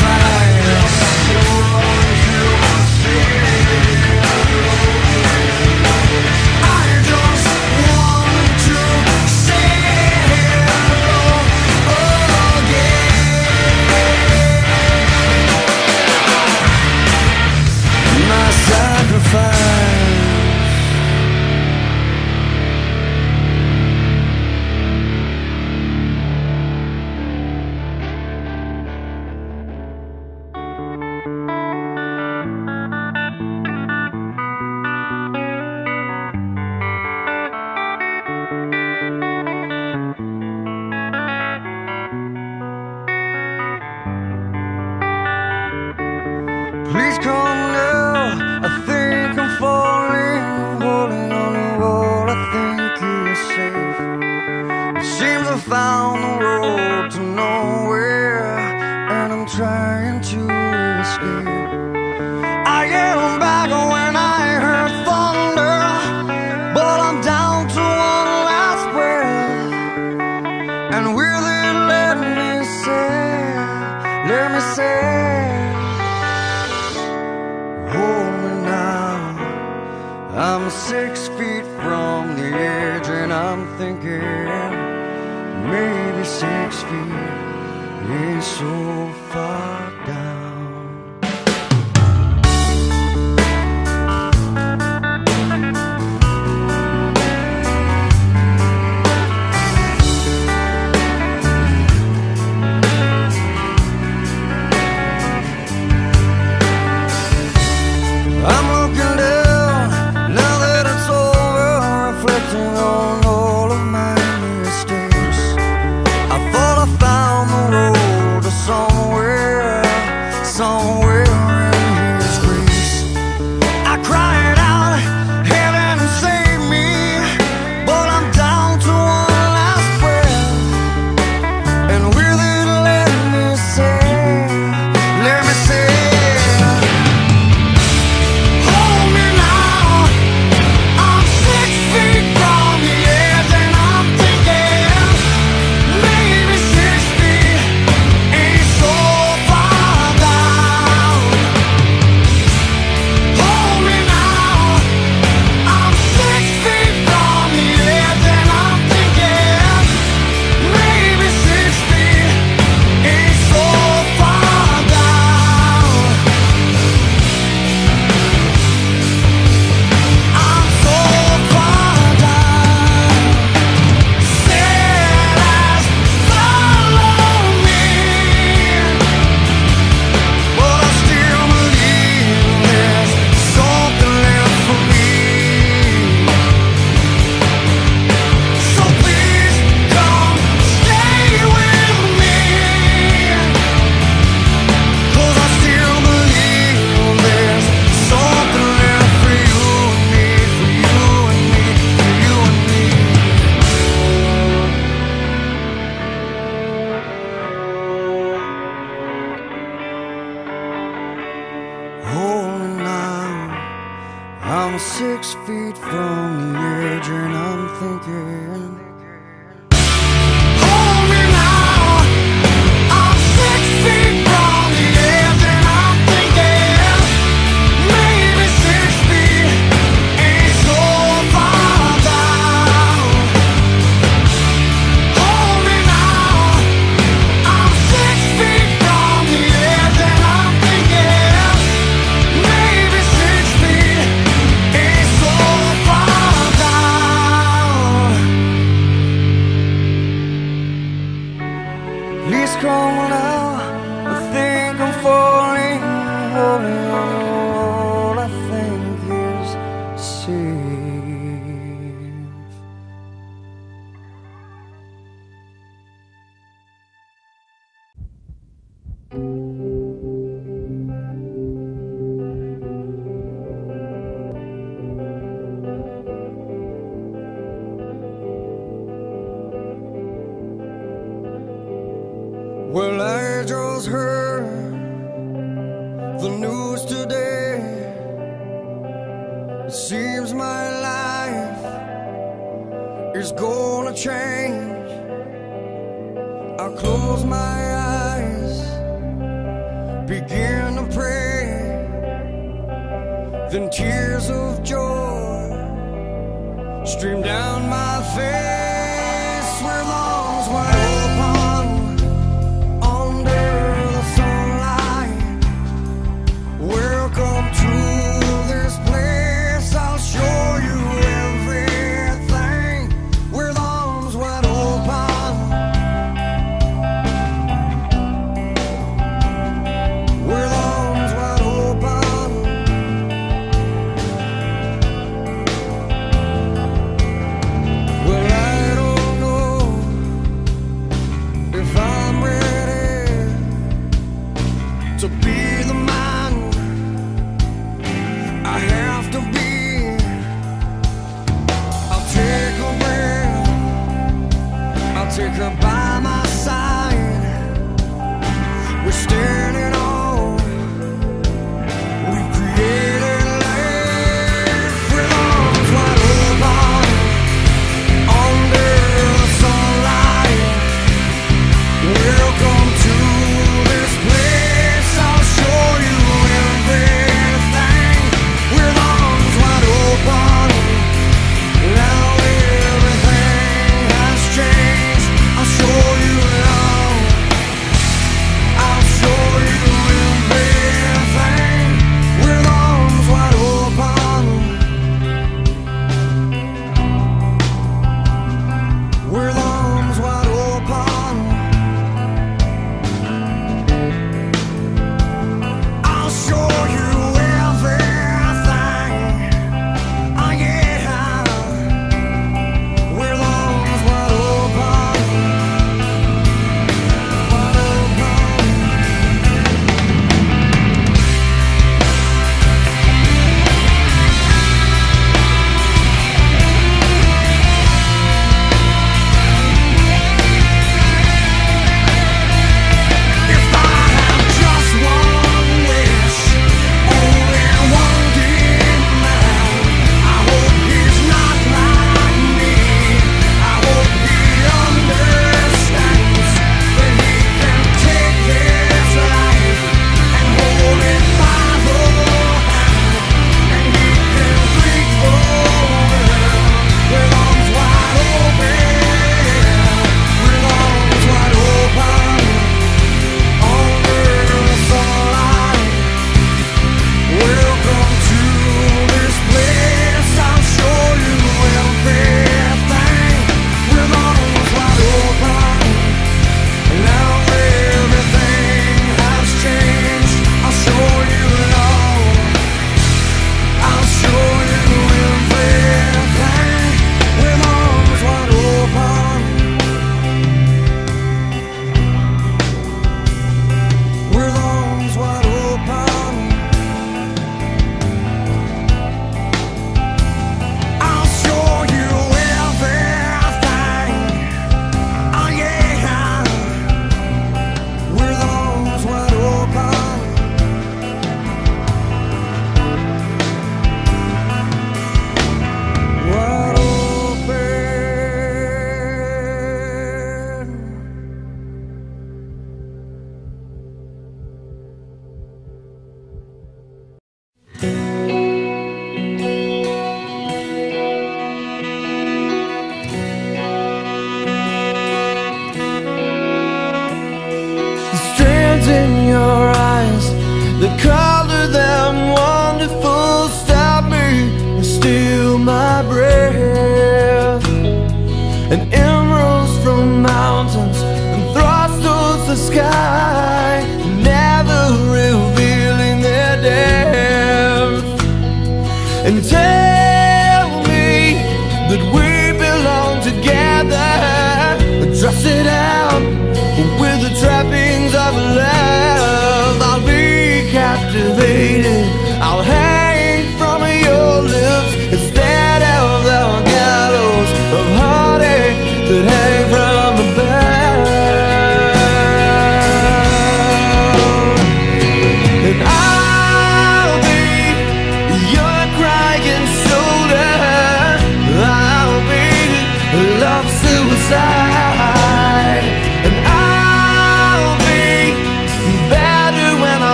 sacrifice.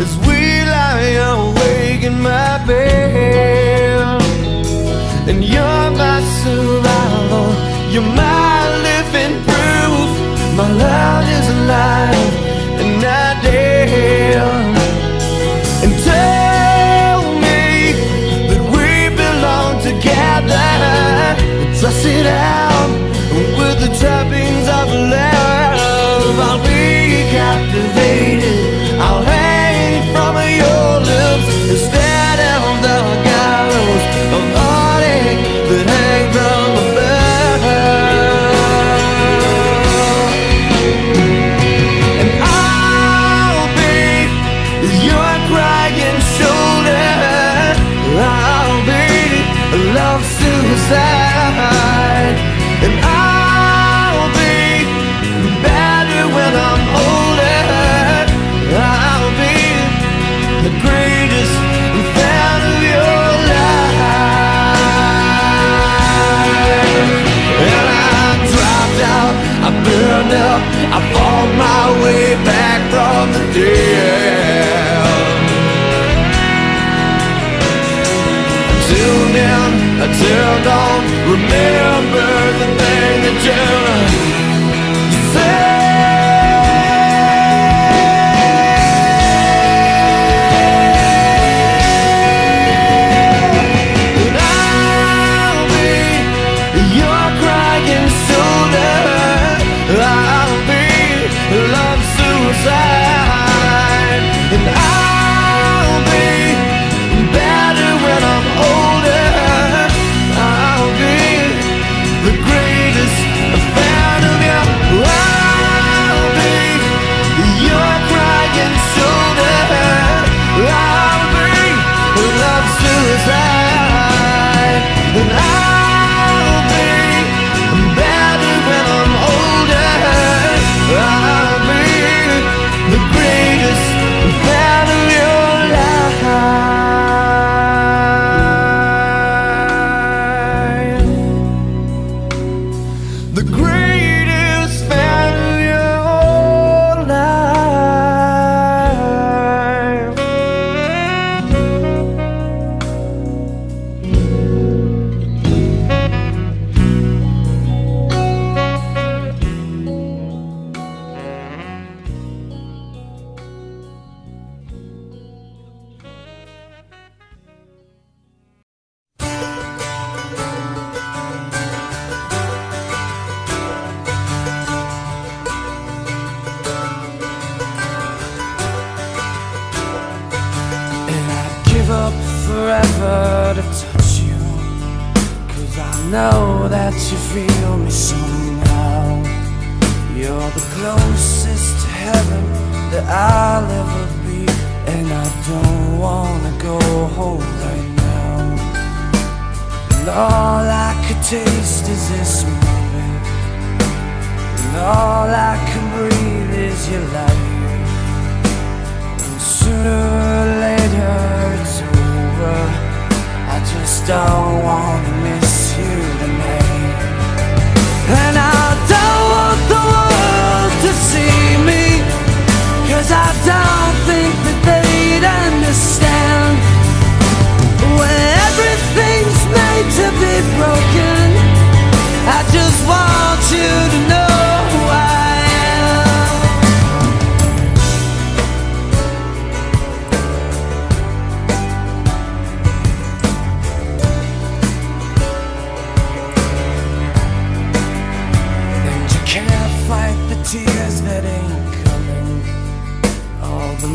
as we way back from the dead. Tuned in, I turned on, remember the thing that you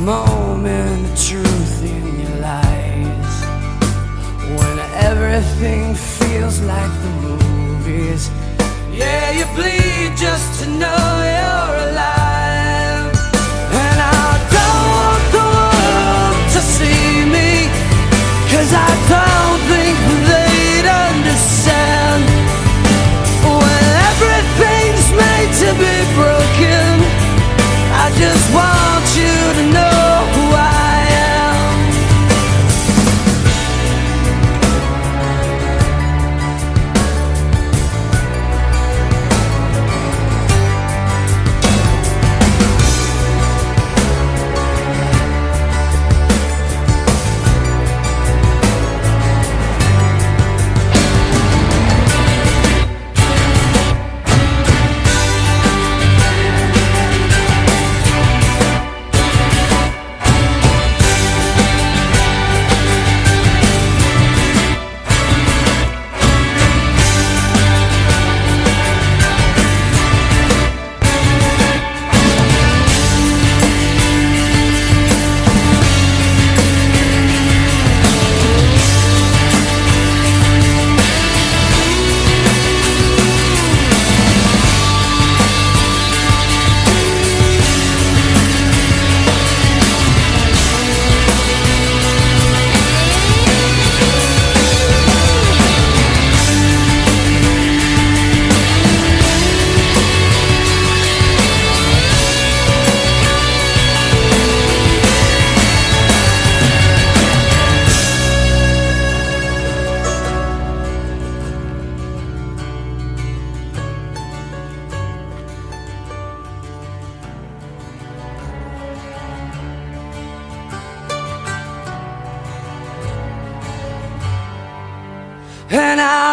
moment of truth in your lies. When everything feels like the movies. Yeah, you bleed just to know you're alive.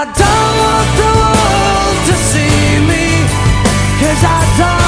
I don't want the world to see me Cause I don't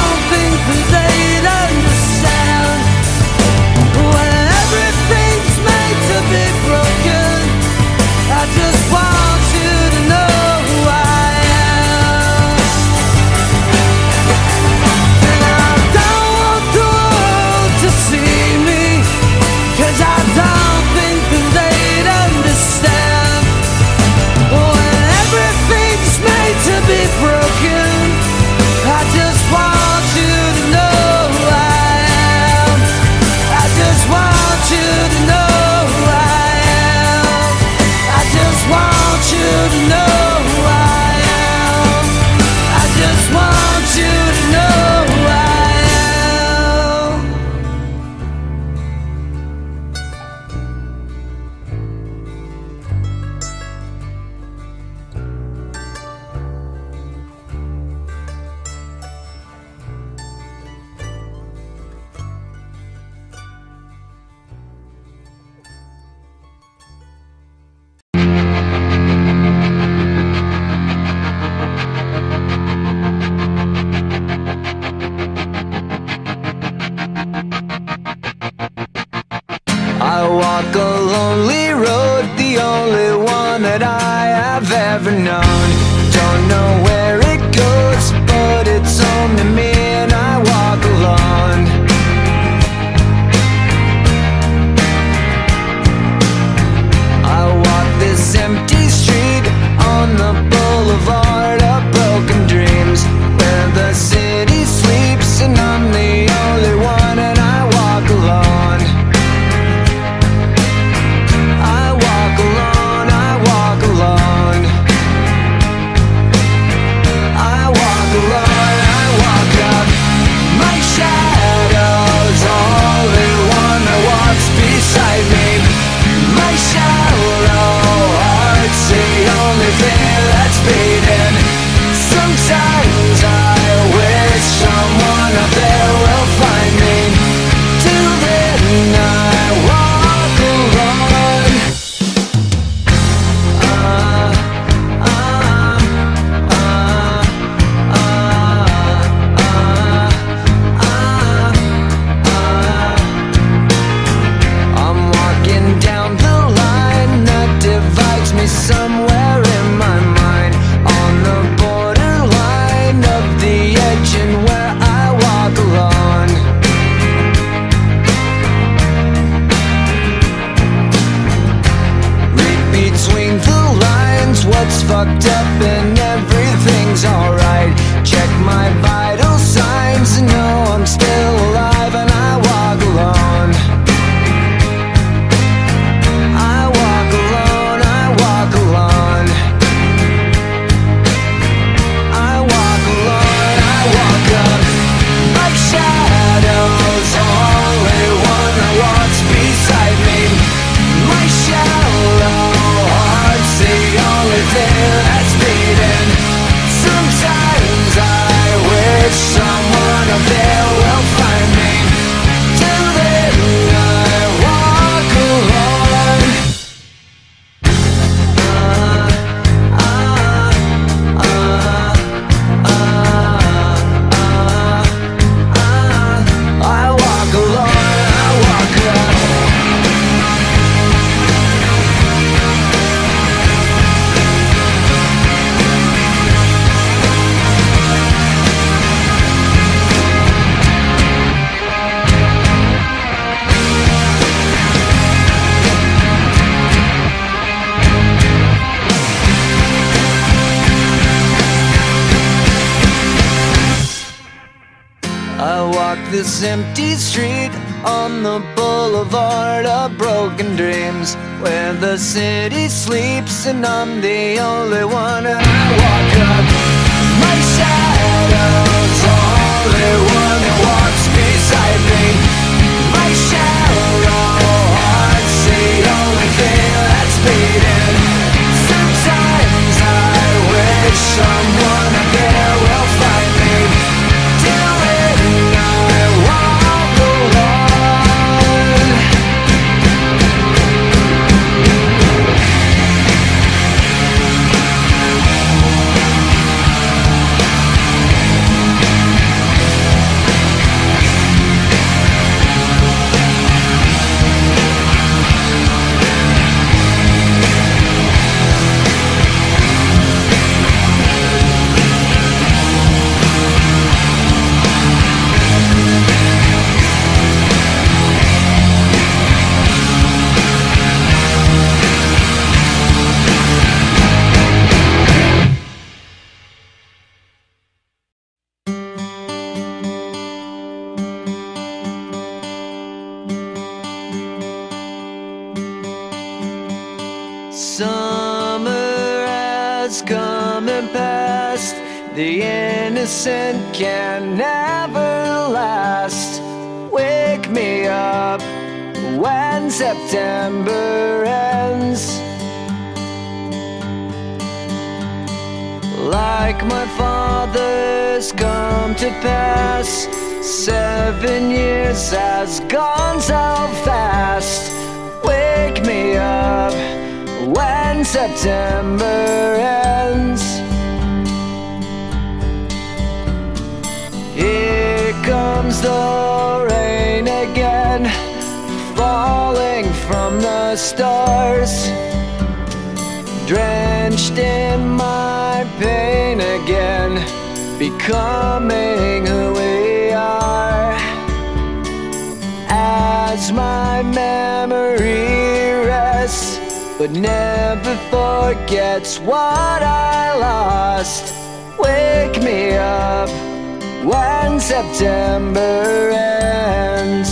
this empty street on the boulevard of broken dreams where the city sleeps and I'm the only one. I walk up my shadow's only one that walks beside me. My shallow heart's the only thing that's beating. Sometimes I wish someone Gone so fast. Wake me up when September ends. Here comes the rain again Falling from the stars. Drenched in my pain again Becoming as my memory rests, but never forgets what I lost. Wake me up when September ends.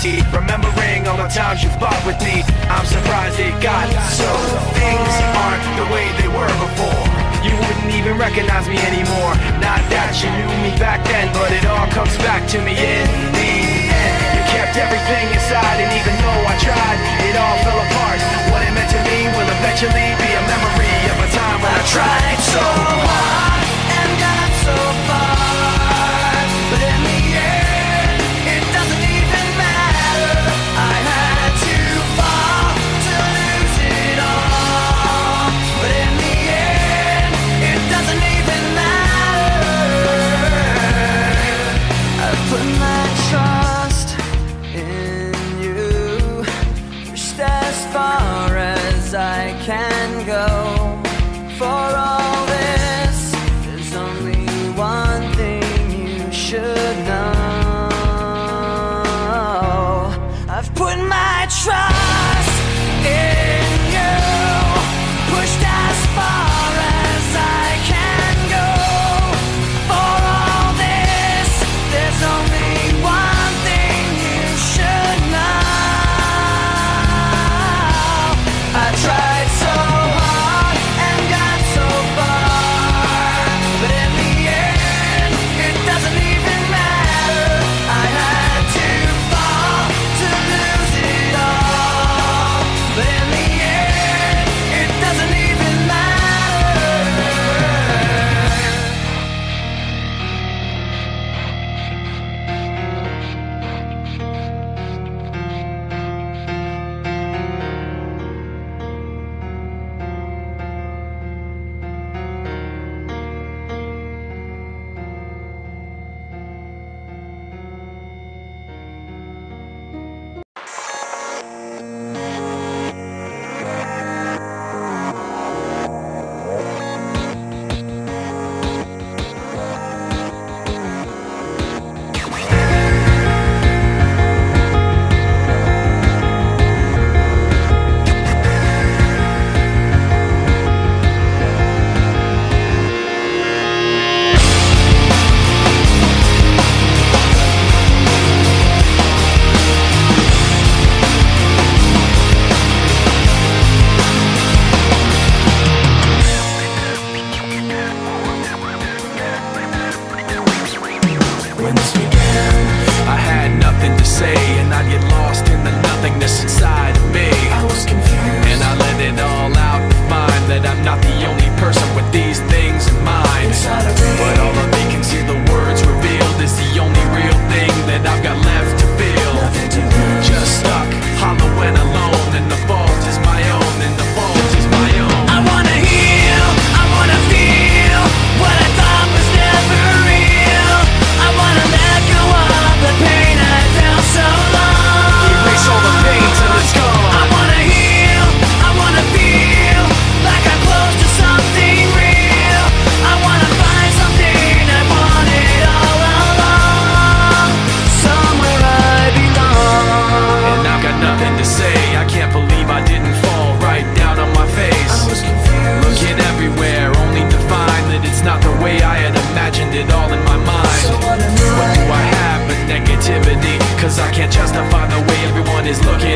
Remembering all the times you fought with me. I'm surprised it got so Things aren't the way they were before. You wouldn't even recognize me anymore. Not that you knew me back then But it all comes back to me in the end. You kept everything inside And even though I tried It all fell apart. What it meant to me will eventually be a memory Of a time when I tried so hard And got so far. Cause I can't justify the way everyone is looking.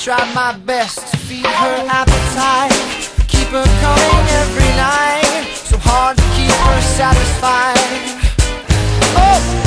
try my best to feed her appetite. Keep her coming every night So hard to keep her satisfied. Oh,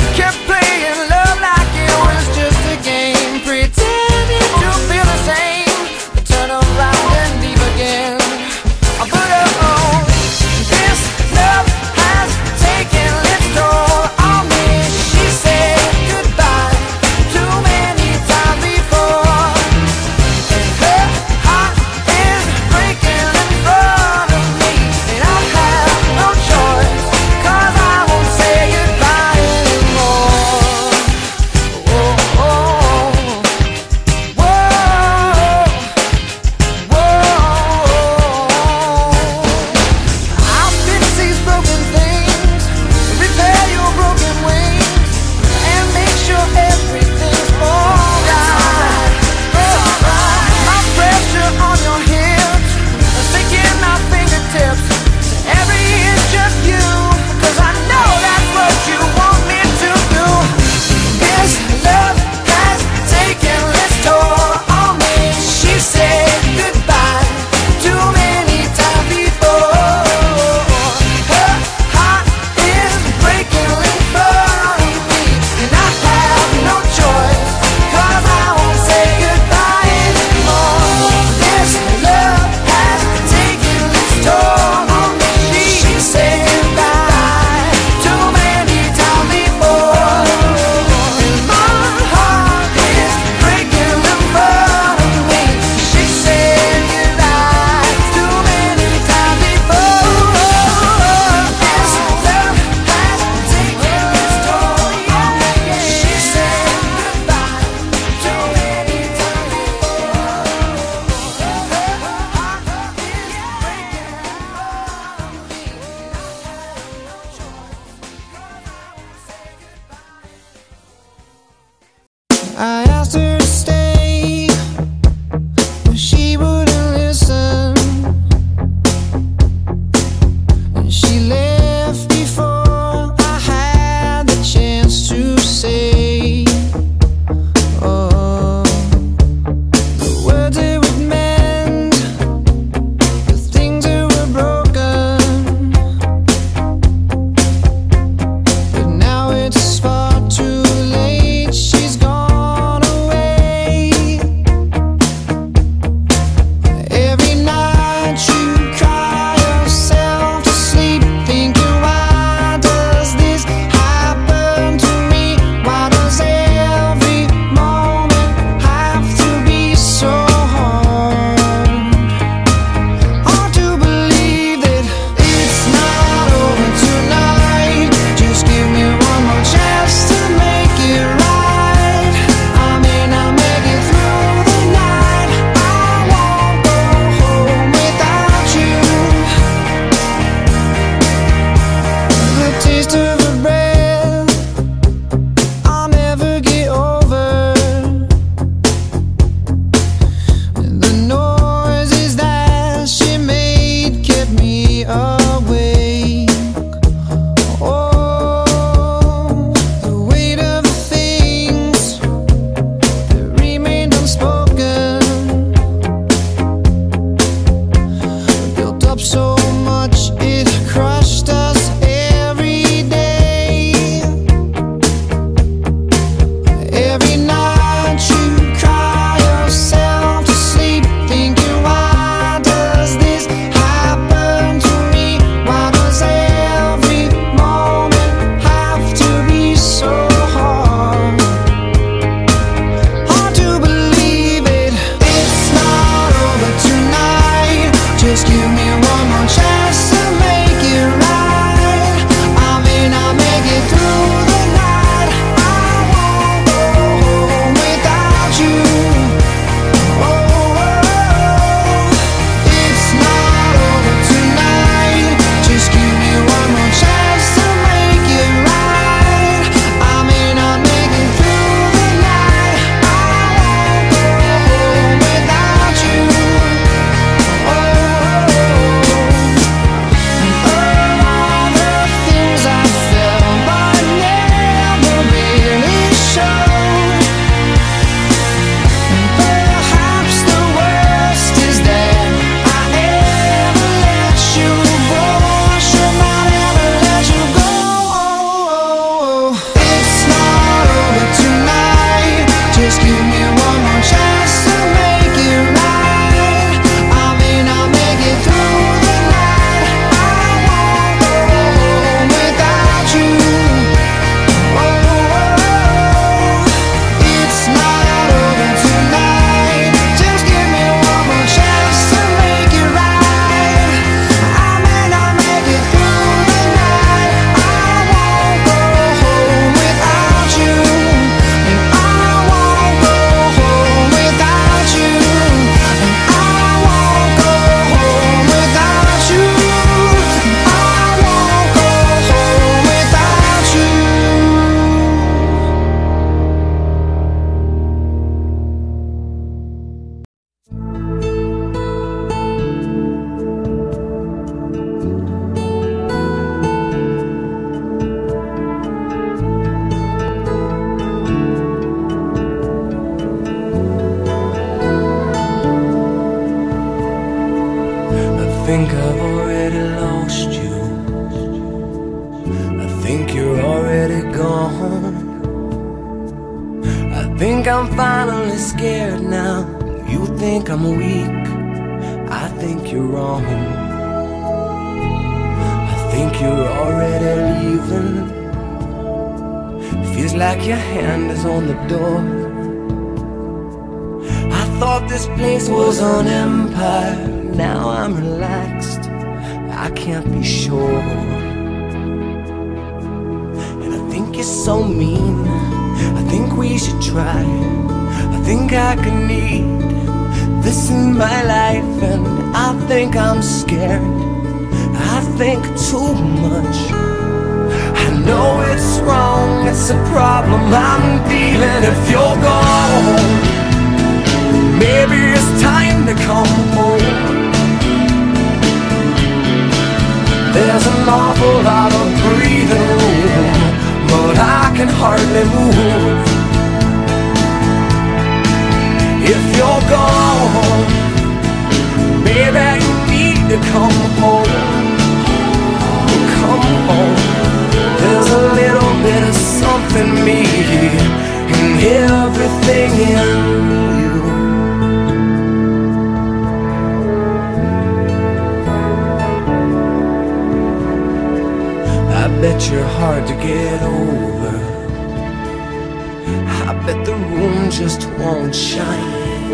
I'm weak. I think you're wrong. I think you're already leaving. Feels like your hand is on the door. I thought this place was an empire. Now I'm relaxed. I can't be sure. And I think you're so mean. I think we should try. I think I could need this is my life. And I think I'm scared. I think too much. I know it's wrong, it's a problem I'm feeling if you're gone. Maybe it's time to come home. There's an awful lot of breathing room, but I can hardly move. If you're gone, baby, you need to come home. Come home. There's a little bit of something me in everything in you. I bet you're hard to get over. Just won't shine.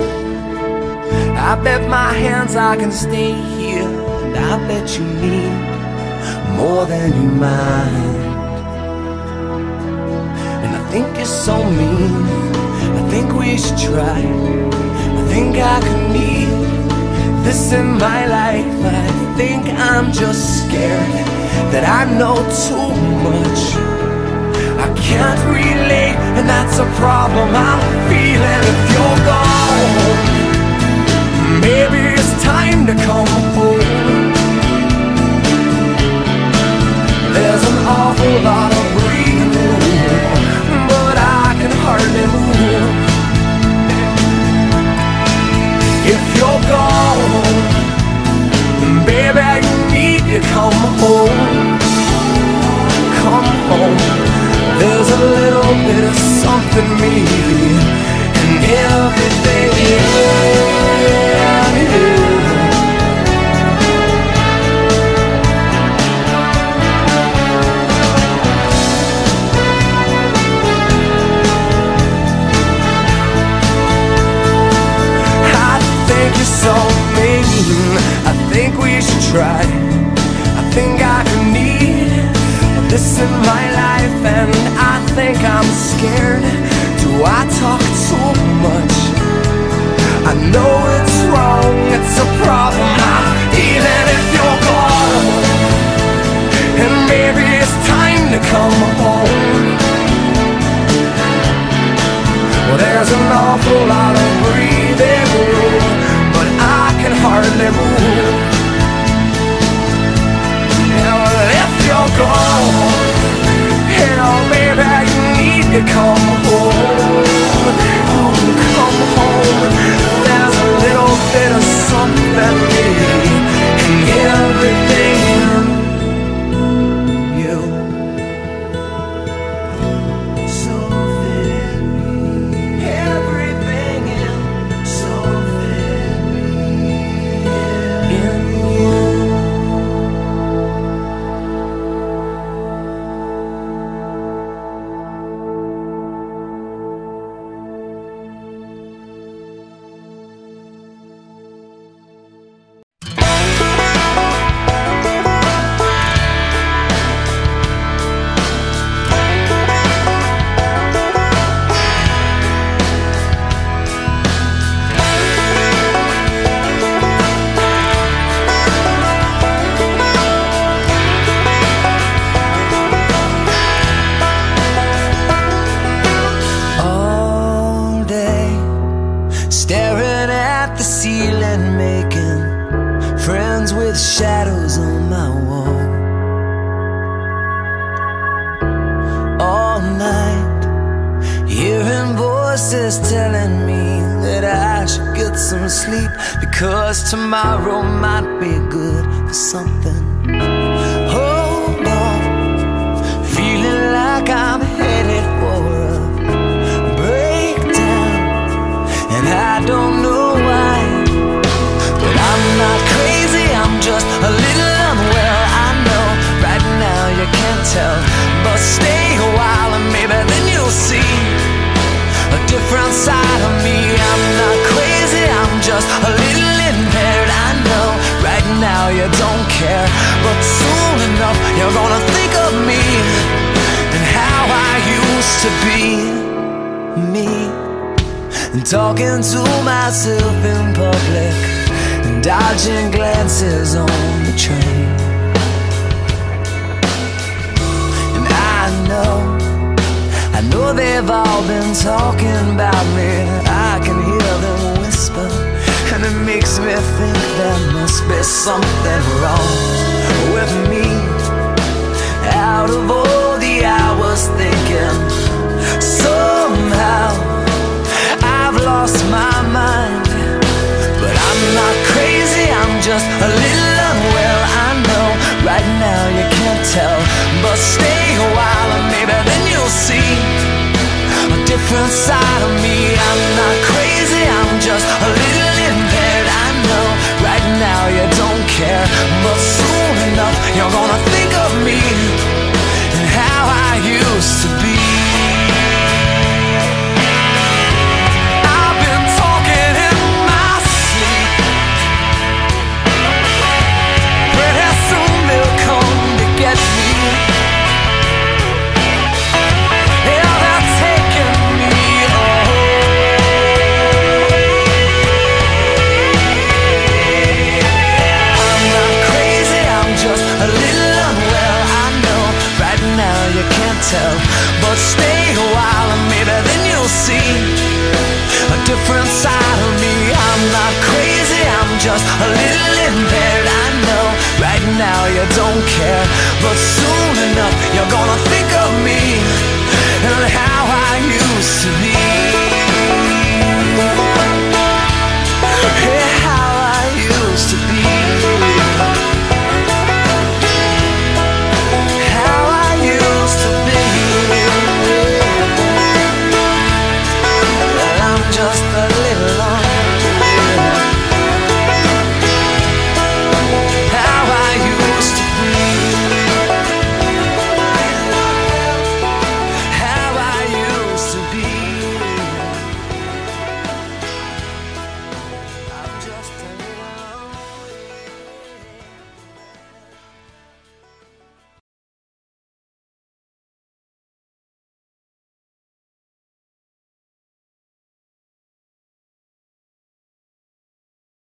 I bet my hands I can stay here, and I bet you need more than you mind. And I think you're so mean. I think we should try. I think I could need this in my life. I think I'm just scared that I know too much. Can't relate, and that's a problem I'm feeling if you're gone. Maybe it's time to come home. There's an awful lot of breathing room, but I can hardly move. If you're gone, baby, you need to come home. Come home. There's a little bit of something me in everything in you. I think you're so mean. I think we should try. This is my life, and I think I'm scared. Do I talk too much? I know it's wrong, it's a problem. I'm even if you're gone, and maybe it's time to come home. Well, there's an awful lot of breathing room, but I can hardly move. Come home. Come home. There's a little bit of something